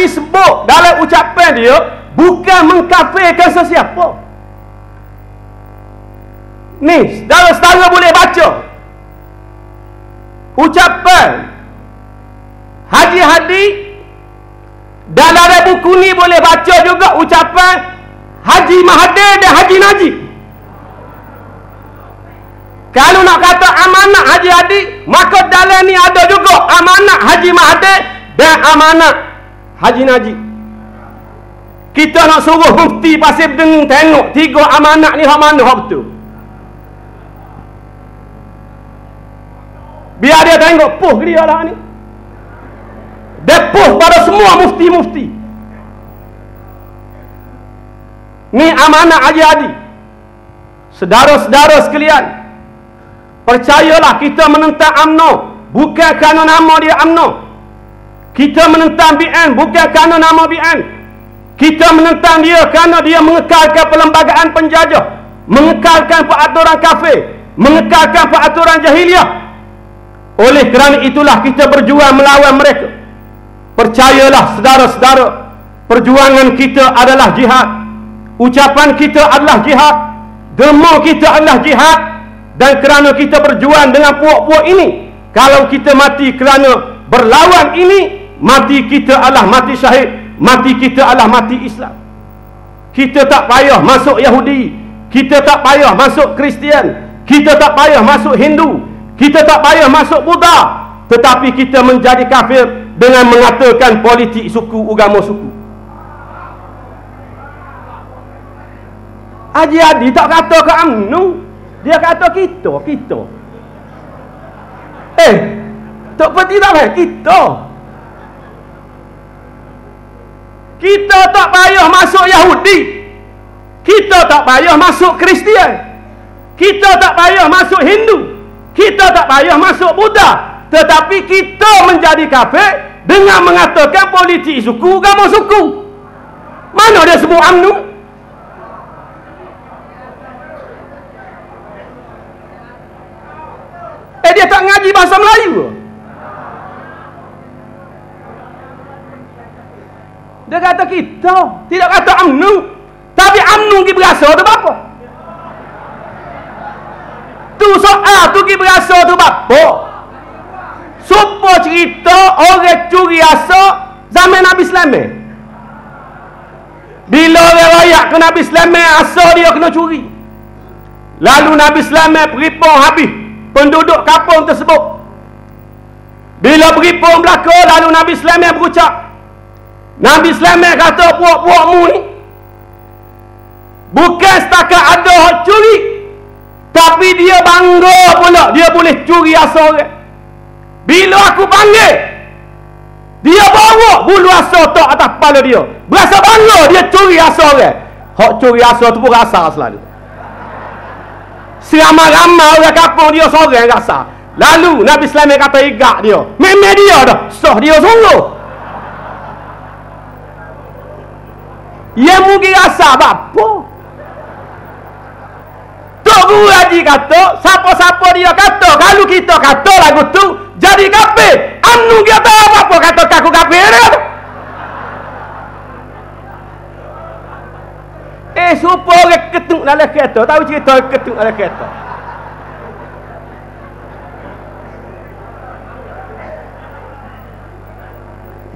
Haji sebut dalam ucapan dia bukan mengkafirkan sesiapa. Ni, saudara-saudara boleh baca. Ucapan Haji Hadi dalam buku ni boleh baca juga ucapan Haji Mahathir dan Haji Najib. Kalau nak kata amanat Haji Hadi, maka dalam ni ada juga amanat Haji Mahathir dan amanat Haji Najib. Kita nak suruh mufti pasir dengung tengok tiga amanat ni hak mana hak betul. Biar dia tengok puh dia lah ni. Depuh pada semua mufti-mufti. Ni amanah Haji Hadi. Sedara-sedara sekalian. Percayalah kita menentang UMNO. Bukan kerana nama dia UMNO. Kita menentang BN. Bukan kerana nama BN. Kita menentang dia kerana dia mengekalkan perlembagaan penjajah. Mengekalkan peraturan kafir. Mengekalkan peraturan jahiliah. Oleh kerana itulah kita berjuang melawan mereka. Percayalah saudara-saudara. Perjuangan kita adalah jihad. Ucapan kita adalah jihad. Demo kita adalah jihad. Dan kerana kita berjuang dengan puak-puak ini. Kalau kita mati kerana berlawan ini. Mati kita adalah mati syahid. Mati kita adalah mati Islam. Kita tak payah masuk Yahudi. Kita tak payah masuk Kristian. Kita tak payah masuk Hindu. Kita tak payah masuk Buddha. Tetapi kita menjadi kafir dengan mengatakan politik suku, agama suku. Haji Adi tak kata ke UMNO. Dia kata kita, kita. Eh, tak peti tak payah. Kita tak payah masuk Yahudi. Kita tak payah masuk Kristian. Kita tak payah masuk Hindu. Kita tak payah masuk Buddha. Tetapi kita menjadi kafir dengan mengatakan politik suku, agama suku. Mana dia sebut UMNO? Eh dia tak ngaji bahasa Melayu ke? Dia kata kita, tidak kata UMNO. Tapi UMNO pergi berasa tu apa? Tu soal tu pergi berasa tu apa? Supo cerita orang curi asok zaman Nabi Sulaiman. Bila orang rakyat ke Nabi Sulaiman asok dia kena curi. Lalu Nabi Sulaiman peripong habis penduduk kampung tersebut. Bila beripung belaka lalu Nabi Sulaiman berucap. Nabi Sulaiman kata puak-puakmu ni bukan setakat ada hak curi tapi dia bangga pula. Dia boleh curi asal orang. Bila aku panggil Dia bawa bulu asal tak atas kepala dia. Berasa bangga dia curi asal orang. Hak curi asal tu pun rasa selalu Seramai-ramai orang kapung dia seorang rasa. Lalu Nabi Sulaiman kata igak dia. Memang dia dah. Soh dia sungguh Ia mungkin rasa apa Tok Guru Haji kata Siapa-siapa dia kata Kalau kita kata lagu tu jadi kafir. Anu dia tahu apa-apa kata aku kafir dia. Eh, supo orang ketuk dalam kereta. Tahu cerita ketuk dalam kereta.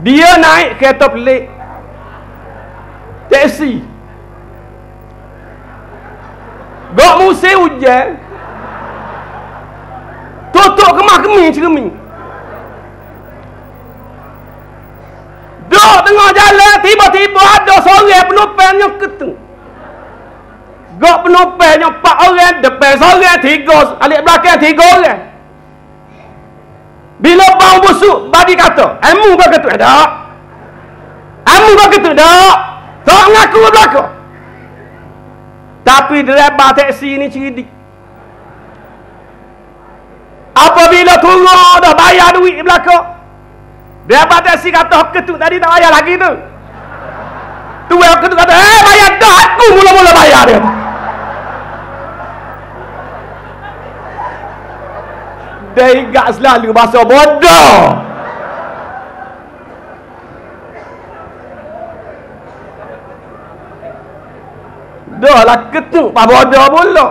Dia naik kereta pelik. Taksi. Gak musim hujan. Tutup kemah kemih cermin. Duduk tengah jalan, tiba-tiba ada seorang penumpang yang keteng. Gak penumpang yang empat orang, depan seorang, tiga, alik belakang, tiga orang. Bila bau busuk, badi kata, Emu kau ketuk, tak? Emu kau ketuk, tak? Tak mengaku belakang. Tapi driver taksi ni cerdik. Apabila turun dah bayar duit. Dia apa taksi kata ketuk tadi tak bayar lagi tu. Tu yang ketuk kata, "Eh, bayar dah aku mula-mula bayar dia." Dia ingat selalu bahasa bodoh. Dah lah ketuk pak bodoh pula.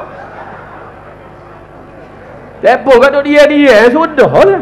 Tepo kat dia dia sudah lah